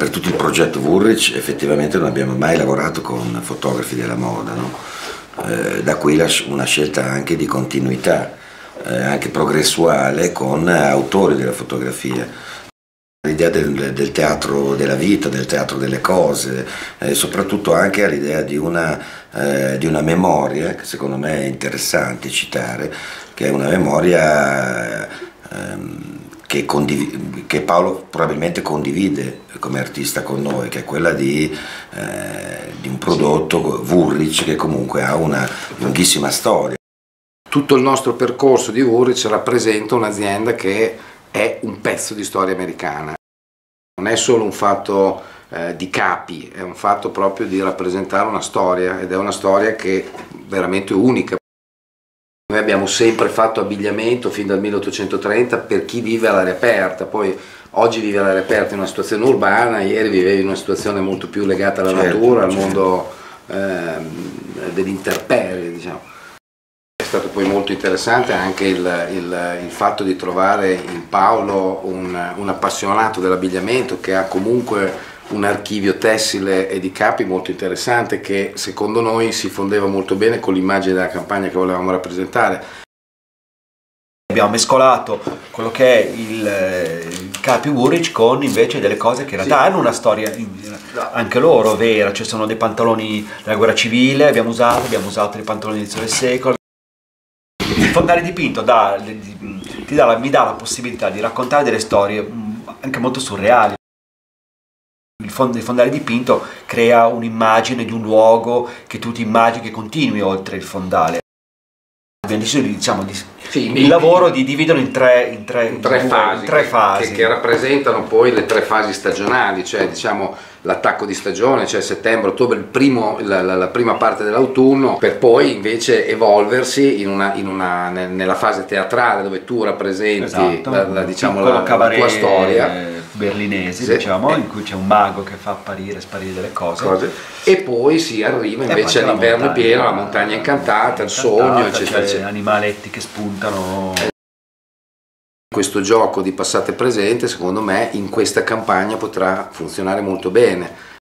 Per tutto il progetto Woolrich effettivamente non abbiamo mai lavorato con fotografi della moda, no? eh, da qui una scelta anche di continuità, eh, anche progressuale con autori della fotografia. L'idea del, del, teatro della vita, del teatro delle cose, e soprattutto anche l'idea di, eh, di una, memoria che secondo me è interessante citare, che è una memoria ehm, che, che, Paolo probabilmente condivide come artista con noi, che è quella di, eh, di un prodotto, Woolrich, che comunque ha una lunghissima storia. Tutto il nostro percorso di Woolrich rappresenta un'azienda che è un pezzo di storia americana. Non è solo un fatto eh, di capi, è un fatto proprio di rappresentare una storia ed è una storia che è veramente unica. Noi abbiamo sempre fatto abbigliamento fin dal 1830 per chi vive all'aria aperta, poi oggi vive all'aria aperta in una situazione urbana, ieri vivevi in una situazione molto più legata alla certo, natura, al certo. mondo eh, dell'interperie, diciamo. È stato poi molto interessante anche il, il, il fatto di trovare in Paolo un, un appassionato dell'abbigliamento che ha comunque un archivio tessile e di capi molto interessante che secondo noi si fondeva molto bene con l'immagine della campagna che volevamo rappresentare. Abbiamo mescolato quello che è il, il capi Woolrich con invece delle cose che in realtà sì. hanno una storia anche loro vera, ci sono dei pantaloni della guerra civile, abbiamo usato, abbiamo usato dei pantaloni del secolo. Il fondale dipinto dà, dà, mi dà la possibilità di raccontare delle storie mm, anche molto surreali il, fond il fondale dipinto crea un'immagine di un luogo che tu ti immagini che continui oltre il fondale. Abbiamo deciso di, diciamo, di, sì, il lavoro di dividerlo in tre, in tre, in tre, fasi, in tre che, fasi. Che, che, rappresentano poi le tre fasi stagionali, cioè diciamo l'attacco di stagione, cioè settembre, ottobre, primo, la, la, la, prima parte dell'autunno, per poi invece evolversi in una, in una, nella fase teatrale dove tu rappresenti esatto, la, diciamo, la, tua storia berlinesi, sì. diciamo, in cui c'è un mago che fa apparire e sparire delle cose. cose. E poi si arriva invece all'inverno pieno, la montagna incantata, il sogno, eccetera, eccetera. animaletti che spuntano. Questo gioco di passato e presente, secondo me, in questa campagna potrà funzionare molto bene.